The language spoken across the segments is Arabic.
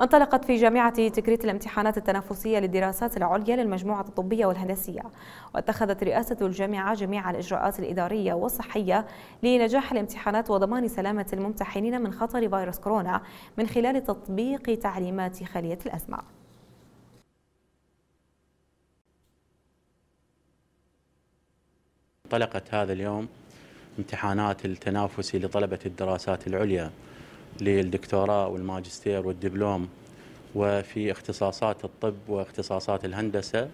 انطلقت في جامعة تكريت الامتحانات التنافسية للدراسات العليا للمجموعة الطبية والهندسية واتخذت رئاسة الجامعة جميع الإجراءات الإدارية والصحية لنجاح الامتحانات وضمان سلامة الممتحنين من خطر فيروس كورونا من خلال تطبيق تعليمات خالية الأزمة انطلقت هذا اليوم امتحانات التنافسي لطلبة الدراسات العليا. للدكتوراه والماجستير والدبلوم وفي اختصاصات الطب واختصاصات الهندسة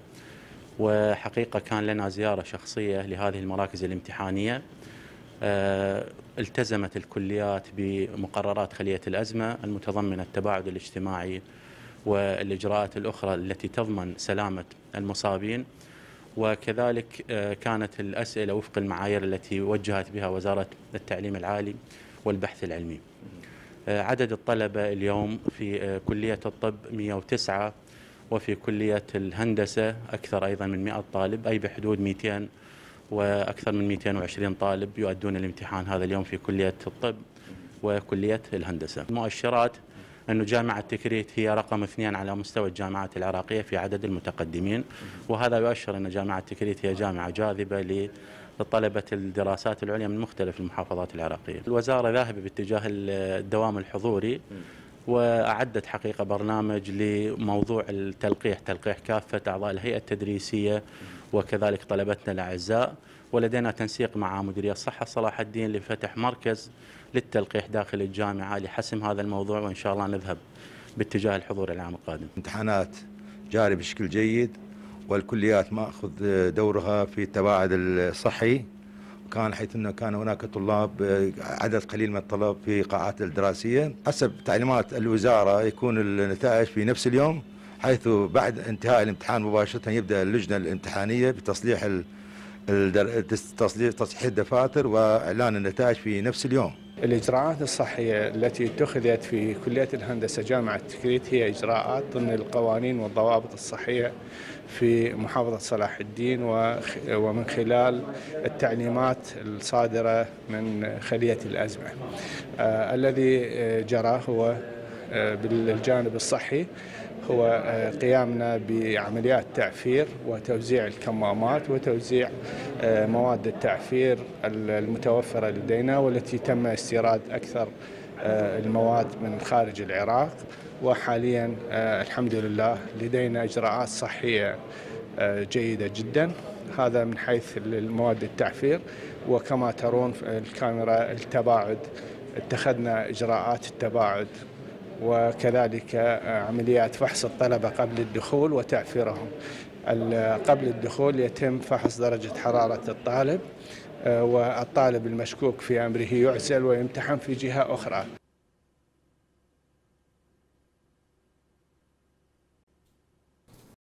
وحقيقة كان لنا زيارة شخصية لهذه المراكز الامتحانية. آه، التزمت الكليات بمقررات خلية الأزمة المتضمنة التباعد الاجتماعي والإجراءات الأخرى التي تضمن سلامة المصابين. وكذلك آه، كانت الأسئلة وفق المعايير التي وجهت بها وزارة التعليم العالي والبحث العلمي. عدد الطلبة اليوم في آه، كلية الطب 109 وفي كلية الهندسة أكثر أيضا من 100 طالب أي بحدود 200 وأكثر من 220 طالب يؤدون الامتحان هذا اليوم في كلية الطب وكلية الهندسة. المؤشرات أن جامعة تكريت هي رقم اثنين على مستوى الجامعات العراقية في عدد المتقدمين وهذا يؤشر أن جامعة تكريت هي جامعة جاذبة لطلبة الدراسات العليا من مختلف المحافظات العراقية. الوزارة ذاهبة باتجاه الدوام الحضوري وأعدت حقيقة برنامج لموضوع التلقيح تلقيح كافة أعضاء الهيئة التدريسية وكذلك طلبتنا الأعزاء. ولدينا تنسيق مع مديرية الصحة صلاح الدين لفتح مركز للتلقيح داخل الجامعة لحسم هذا الموضوع وإن شاء الله نذهب باتجاه الحضور العام القادم. امتحانات جاري بشكل جيد والكليات مأخذ دورها في التباعد الصحي. كان حيث إنه كان هناك طلاب عدد قليل من الطلاب في قاعات الدراسية. حسب تعليمات الوزارة يكون النتائج في نفس اليوم حيث بعد انتهاء الامتحان مباشرة يبدأ اللجنة الامتحانية بتصليح تصحيح الدفاتر وإعلان النتائج في نفس اليوم. الإجراءات الصحية التي اتخذت في كلية الهندسة جامعة تكريت هي إجراءات ضمن القوانين والضوابط الصحية في محافظة صلاح الدين ومن خلال التعليمات الصادرة من خلية الأزمة. آه الذي جرى هو آه بالجانب الصحي هو آه، قيامنا بعمليات تعفير وتوزيع الكمامات وتوزيع آه، مواد التعفير المتوفرة لدينا والتي تم استيراد أكثر آه، المواد من خارج العراق. وحاليا الحمد لله لدينا إجراءات صحية جيدة جدا. هذا من حيث المواد التعفير. وكما ترون في الكاميرا التباعد اتخذنا إجراءات التباعد وكذلك عمليات فحص الطلبة قبل الدخول وتعفيرهم قبل الدخول يتم فحص درجة حرارة الطالب آه، والطالب المشكوك في أمره يعزل ويمتحن في جهة أخرى.